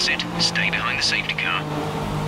pass it. Stay behind the safety car.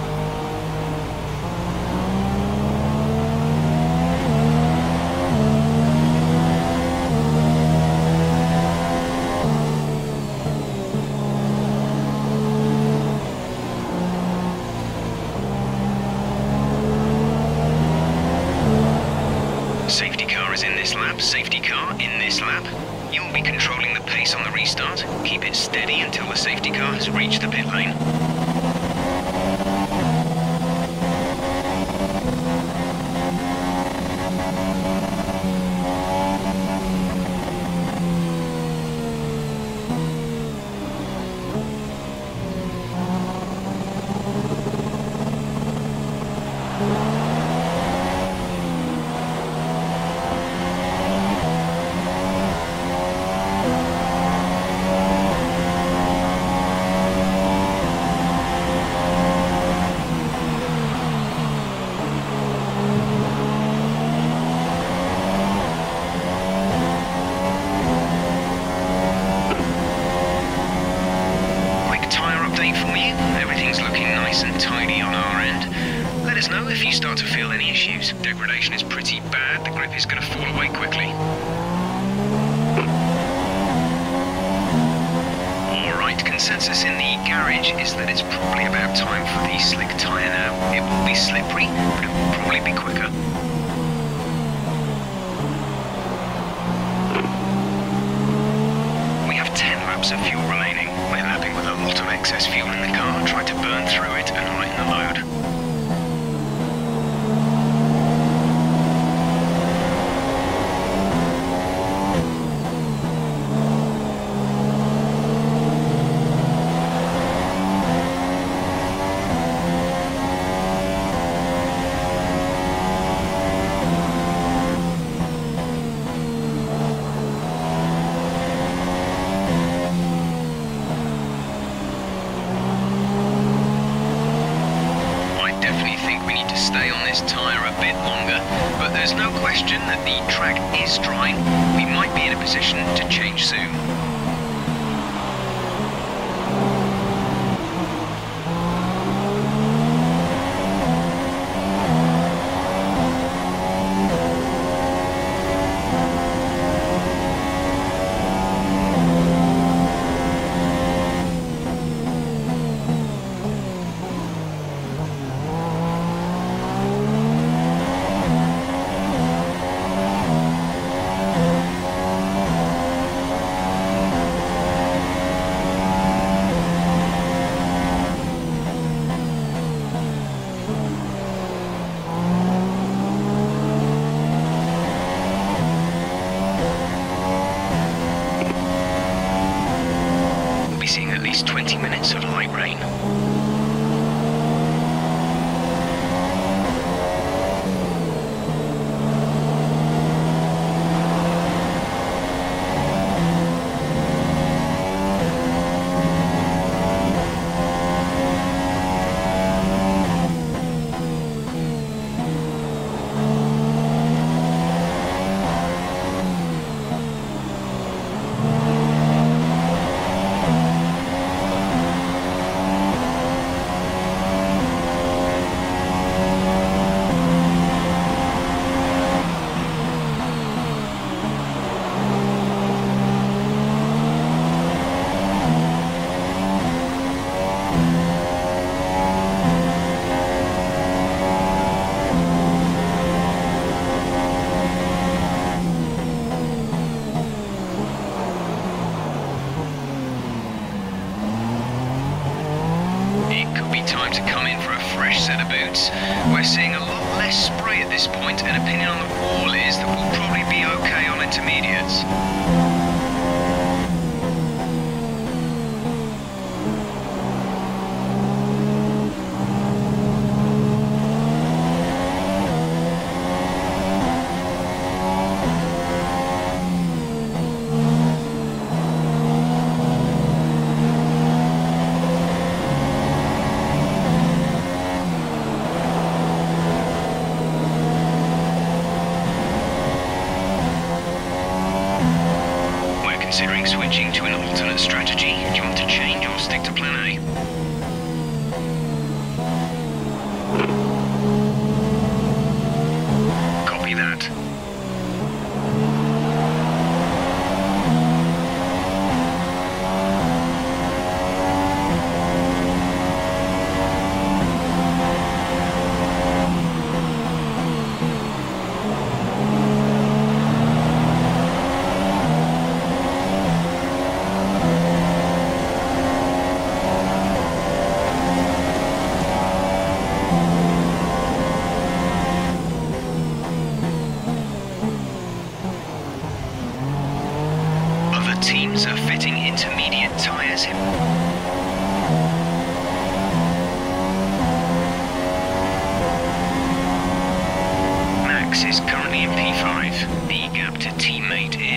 Us know if you start to feel any issues. Degradation is pretty bad. The grip is going to fall away quickly. Alright, consensus in the garage is that it's probably about time for the slick tyre now. It will be slippery, but it will probably be quicker. We have 10 laps of fuel remaining. We're lapping with a lot of excess fuel in the car. Try to burn through it and lighten the load. I definitely think we need to stay on this tyre a bit longer, but there's no question that the track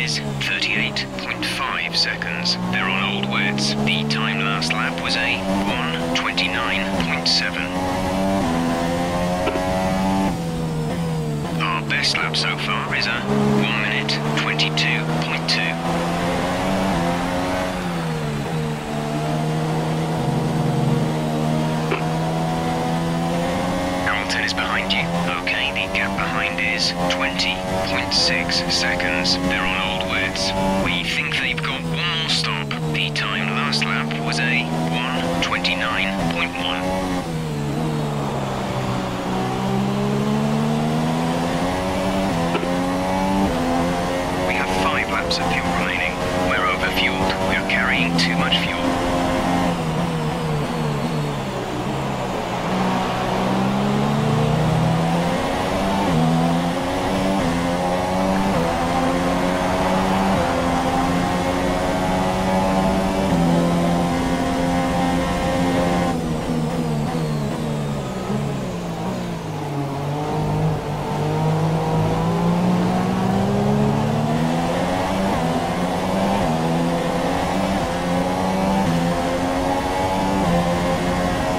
is 38.5 seconds. They're on old words. The time last lap was a 129.7. Our best lap so far is a 1 minute 22.2. is behind you. Okay, the gap behind is 20.6 seconds. They're on all we think they've got one more stop. The time last lap was a 129.1. We have five laps of fuel remaining. We're overfueled. We're carrying too much fuel.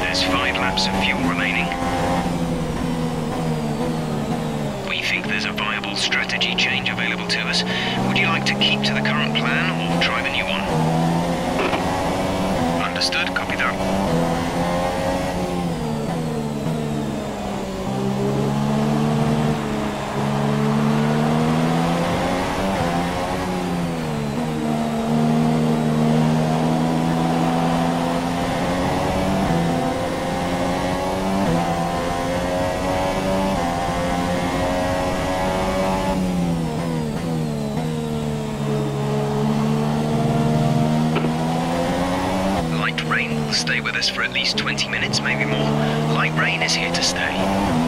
There's five laps of fuel remaining. We think there's a viable strategy change available to us. Would you like to keep to the current plan or try the new one? Understood, copy that. Light rain will stay with for at least 20 minutes, maybe more. Light rain is here to stay.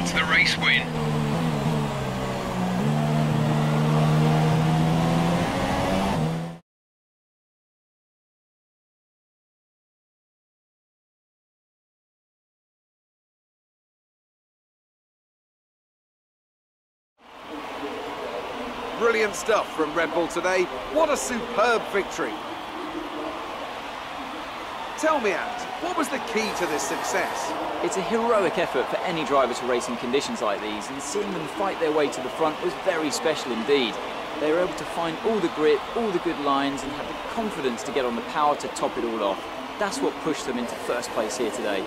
That's the race win. Brilliant stuff from Red Bull today. What a superb victory. Tell me, Ant, what was the key to this success? It's a heroic effort for any driver to race in conditions like these, and seeing them fight their way to the front was very special indeed. They were able to find all the grip, all the good lines, and had the confidence to get on the power to top it all off. That's what pushed them into first place here today.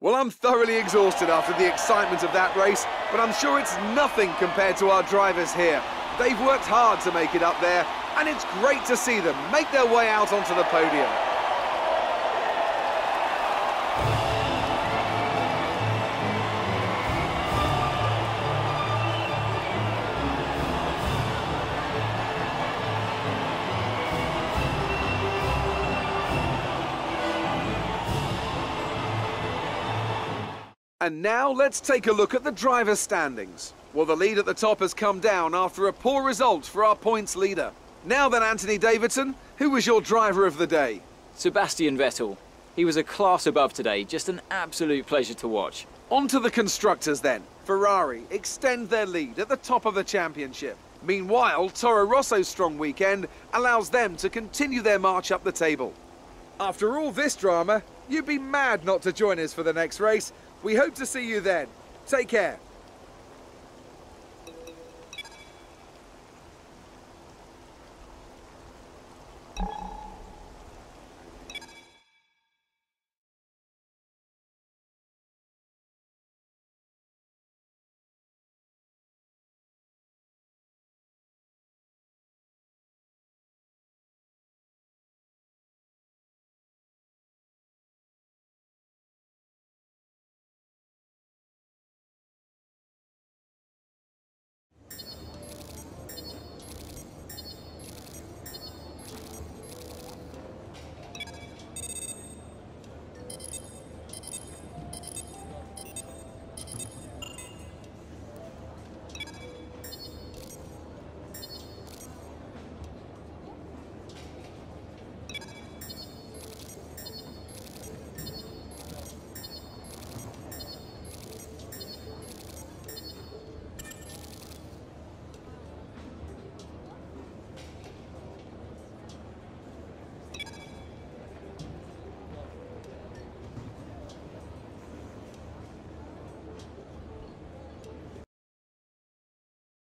Well, I'm thoroughly exhausted after the excitement of that race, but I'm sure it's nothing compared to our drivers here. They've worked hard to make it up there, and it's great to see them make their way out onto the podium. And now let's take a look at the driver's standings. Well, the lead at the top has come down after a poor result for our points leader. Now then, Anthony Davidson, who was your driver of the day? Sebastian Vettel. He was a class above today, just an absolute pleasure to watch. On to the constructors then. Ferrari extend their lead at the top of the championship. Meanwhile, Toro Rosso's strong weekend allows them to continue their march up the table. After all this drama, you'd be mad not to join us for the next race. We hope to see you then. Take care.